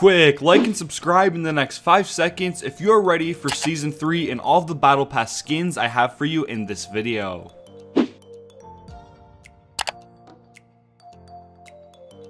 Quick, like and subscribe in the next 5 seconds if you're ready for Season 3 and all of the Battle Pass skins I have for you in this video.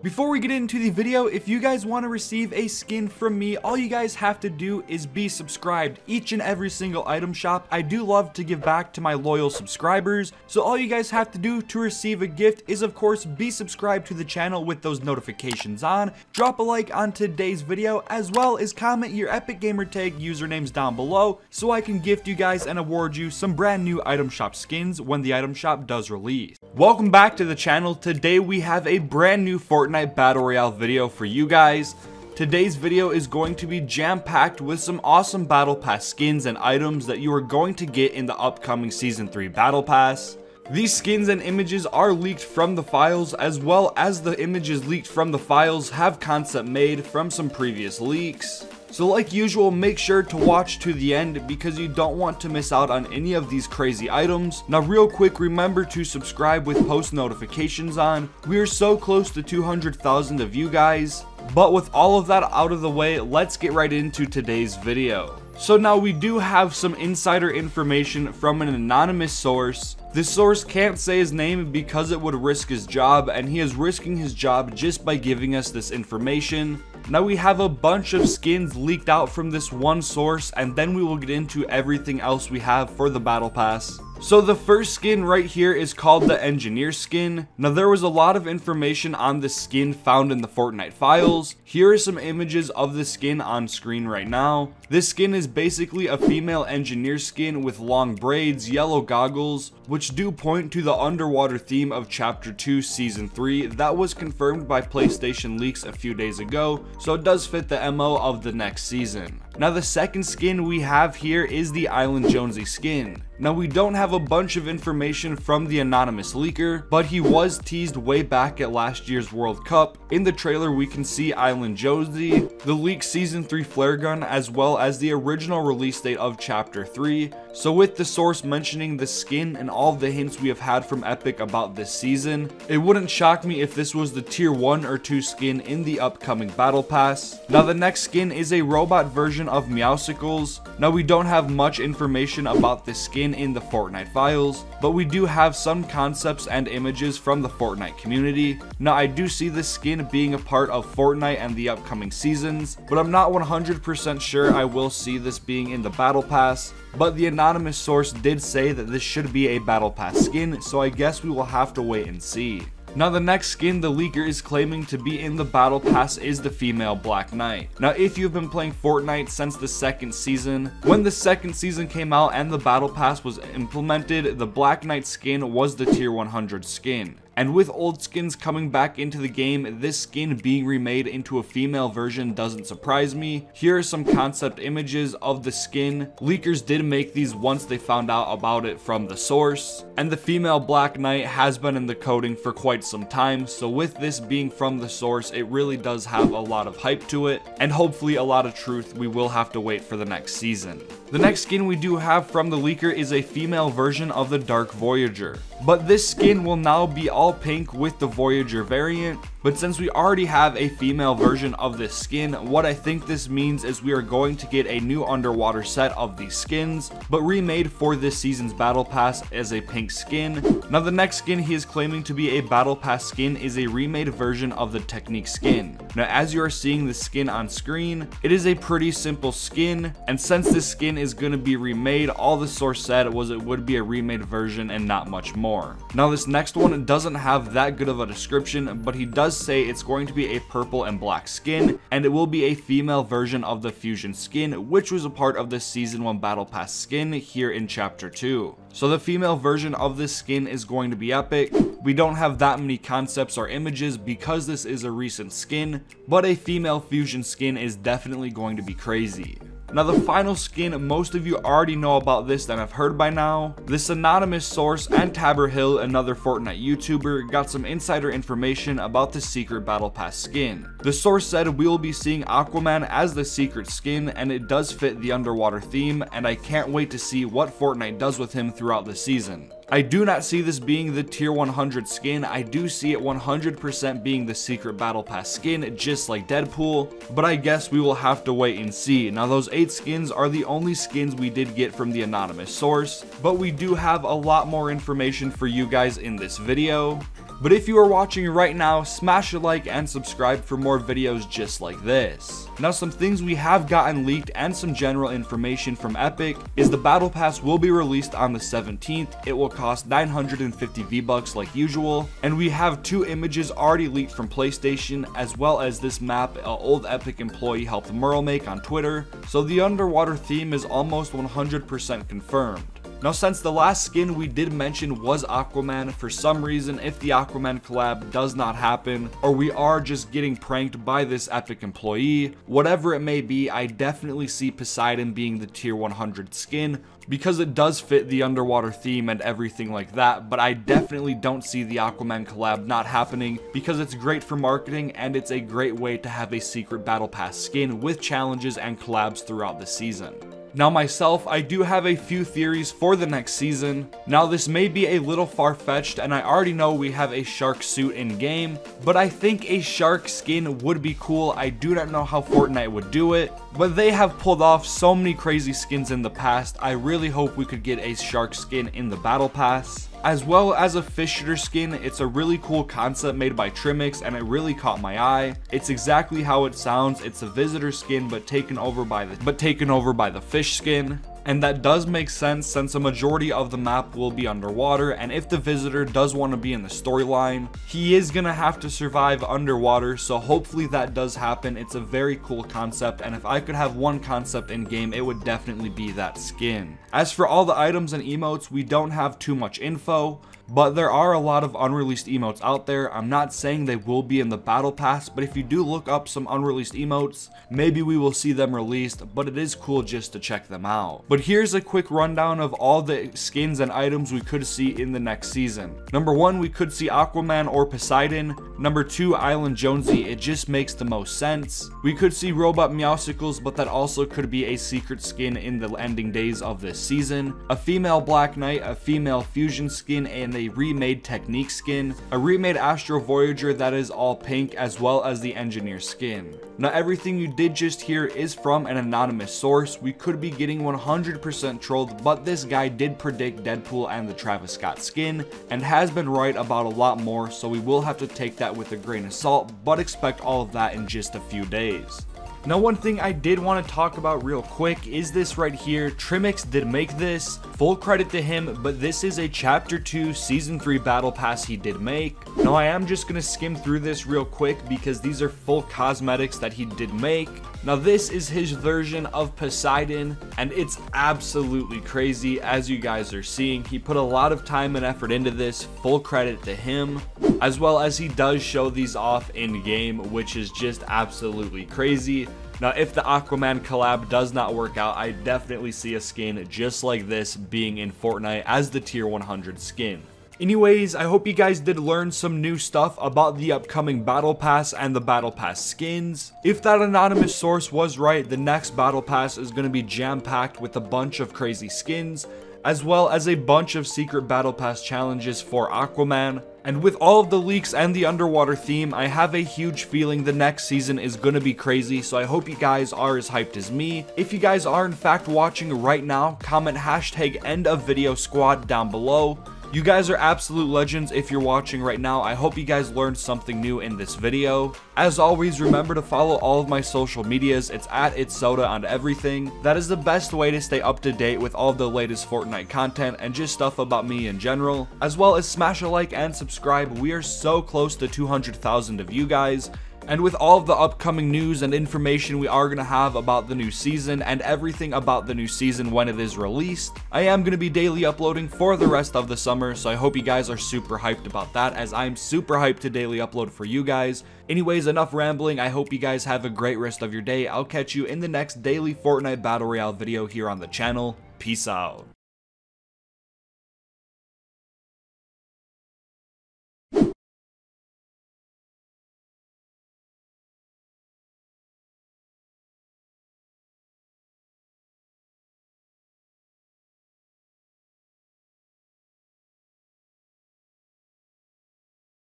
Before we get into the video, if you guys want to receive a skin from me, all you guys have to do is be subscribed each and every single item shop. I do love to give back to my loyal subscribers, so all you guys have to do to receive a gift is of course be subscribed to the channel with those notifications on, drop a like on today's video, as well as comment your Epic Gamer Tag usernames down below so I can gift you guys and award you some brand new item shop skins when the item shop does release. Welcome back to the channel. Today we have a brand new Fortnite Battle Royale video for you guys. Today's video is going to be jam-packed with some awesome Battle Pass skins and items that you are going to get in the upcoming Season 3 Battle Pass. These skins and images are leaked from the files as well as the images leaked from the files have concept made from some previous leaks. So like usual, make sure to watch to the end because you don't want to miss out on any of these crazy items. Now real quick, remember to subscribe with post notifications on. We are so close to 200,000 of you guys. But with all of that out of the way, let's get right into today's video. So now we do have some insider information from an anonymous source. This source can't say his name because it would risk his job and he is risking his job just by giving us this information. Now we have a bunch of skins leaked out from this one source and then we will get into everything else we have for the battle pass. So the first skin right here is called the engineer skin. Now there was a lot of information on the skin found in the Fortnite files. Here are some images of the skin on screen right now. This skin is basically a female engineer skin with long braids, yellow goggles, which do point to the underwater theme of chapter 2 season 3 that was confirmed by PlayStation leaks a few days ago, so it does fit the MO of the next season. Now the second skin we have here is the Island Jonesy skin. Now we don't have a bunch of information from the anonymous leaker, but he was teased way back at last year's World Cup. In the trailer we can see Island Jonesy, the leaked season 3 flare gun, as well as the original release date of chapter 3. So with the source mentioning the skin and all the hints we have had from Epic about this season, it wouldn't shock me if this was the tier 1 or 2 skin in the upcoming battle pass. Now the next skin is a robot version of Meowscles. Now we don't have much information about this skin in the Fortnite files, but we do have some concepts and images from the Fortnite community. Now I do see this skin being a part of Fortnite and the upcoming seasons, but I'm not 100% sure I will see this being in the Battle Pass, but the anonymous source did say that this should be a Battle Pass skin, so I guess we will have to wait and see. Now the next skin the leaker is claiming to be in the battle pass is the female Black Knight. Now if you've been playing Fortnite since the second season, when the second season came out and the battle pass was implemented, the Black Knight skin was the tier 100 skin. And with old skins coming back into the game, this skin being remade into a female version doesn't surprise me. Here are some concept images of the skin. Leakers did make these once they found out about it from the source. And the female Black Knight has been in the coding for quite some time, so with this being from the source, it really does have a lot of hype to it, and hopefully a lot of truth we will have to wait for the next season. The next skin we do have from the leaker is a female version of the Dark Voyager. But this skin will now be all pink with the Voyager variant, but since we already have a female version of this skin, what I think this means is we are going to get a new underwater set of these skins, but remade for this season's battle pass as a pink skin. Now the next skin he is claiming to be a battle pass skin is a remade version of the Technique skin. Now as you are seeing the skin on screen, it is a pretty simple skin, and since this skin is going to be remade, all the source said was it would be a remade version and not much more. Now this next one doesn't have that good of a description, but he does does say it's going to be a purple and black skin, and it will be a female version of the fusion skin, which was a part of the season 1 battle pass skin here in chapter 2. So the female version of this skin is going to be epic. We don't have that many concepts or images because this is a recent skin, but a female fusion skin is definitely going to be crazy. Now the final skin, most of you already know about this that I've heard by now. This anonymous source and Tabber Hill, another Fortnite YouTuber, got some insider information about the secret battle pass skin. The source said we will be seeing Aquaman as the secret skin and it does fit the underwater theme and I can't wait to see what Fortnite does with him throughout the season. I do not see this being the tier 100 skin, I do see it 100% being the secret battle pass skin, just like Deadpool, but I guess we will have to wait and see. Now those 8 skins are the only skins we did get from the anonymous source, but we do have a lot more information for you guys in this video. But if you are watching right now, smash a like and subscribe for more videos just like this. Now some things we have gotten leaked and some general information from Epic is the Battle Pass will be released on the 17th. It will cost 950 V-Bucks like usual. And we have two images already leaked from PlayStation as well as this map an old Epic employee helped Merle make on Twitter. So the underwater theme is almost 100% confirmed. Now since the last skin we did mention was Aquaman, for some reason if the Aquaman collab does not happen, or we are just getting pranked by this epic employee, whatever it may be, I definitely see Poseidon being the tier 100 skin, because it does fit the underwater theme and everything like that, but I definitely don't see the Aquaman collab not happening because it's great for marketing and it's a great way to have a secret battle pass skin with challenges and collabs throughout the season. Now myself, I do have a few theories for the next season. Now this may be a little far-fetched and I already know we have a shark suit in game, but I think a shark skin would be cool. I do not know how Fortnite would do it, but they have pulled off so many crazy skins in the past. I really hope we could get a shark skin in the battle pass as well as a fish skin. It's a really cool concept made by Trimix and it really caught my eye. It's exactly how it sounds. It's a visitor skin but taken over by the but taken over by the fish skin. And that does make sense since a majority of the map will be underwater and if the visitor does want to be in the storyline, he is going to have to survive underwater so hopefully that does happen. It's a very cool concept and if I could have one concept in game it would definitely be that skin. As for all the items and emotes, we don't have too much info. But there are a lot of unreleased emotes out there. I'm not saying they will be in the battle pass, but if you do look up some unreleased emotes, maybe we will see them released, but it is cool just to check them out. But here's a quick rundown of all the skins and items we could see in the next season. Number one, we could see Aquaman or Poseidon. Number two, Island Jonesy. It just makes the most sense. We could see Robot Meowscles, but that also could be a secret skin in the ending days of this season. A female Black Knight, a female Fusion skin, and a remade Technique skin, a remade Astro Voyager that is all pink, as well as the Engineer skin. Now everything you did just hear is from an anonymous source, we could be getting 100% trolled, but this guy did predict Deadpool and the Travis Scott skin, and has been right about a lot more, so we will have to take that with a grain of salt, but expect all of that in just a few days. Now one thing I did want to talk about real quick is this right here. Trimix did make this, full credit to him, but this is a chapter 2 season 3 battle pass he did make. Now I am just going to skim through this real quick because these are full cosmetics that he did make. Now this is his version of Poseidon and it's absolutely crazy as you guys are seeing. He put a lot of time and effort into this, full credit to him, as well as he does show these off in game which is just absolutely crazy. Now, if the Aquaman collab does not work out, I definitely see a skin just like this being in Fortnite as the tier 100 skin. Anyways, I hope you guys did learn some new stuff about the upcoming Battle Pass and the Battle Pass skins. If that anonymous source was right, the next Battle Pass is going to be jam-packed with a bunch of crazy skins, as well as a bunch of secret Battle Pass challenges for Aquaman. And with all of the leaks and the underwater theme, I have a huge feeling the next season is gonna be crazy, so I hope you guys are as hyped as me. If you guys are in fact watching right now, comment hashtag end of video squad down below. You guys are absolute legends if you're watching right now. I hope you guys learned something new in this video. As always, remember to follow all of my social medias. It's at It's Sota on everything. That is the best way to stay up to date with all the latest Fortnite content and just stuff about me in general. As well as smash a like and subscribe. We are so close to 200,000 of you guys. And with all of the upcoming news and information we are going to have about the new season and everything about the new season when it is released, I am going to be daily uploading for the rest of the summer, so I hope you guys are super hyped about that as I'm super hyped to daily upload for you guys. Anyways, enough rambling, I hope you guys have a great rest of your day. I'll catch you in the next daily Fortnite Battle Royale video here on the channel. Peace out.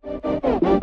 You.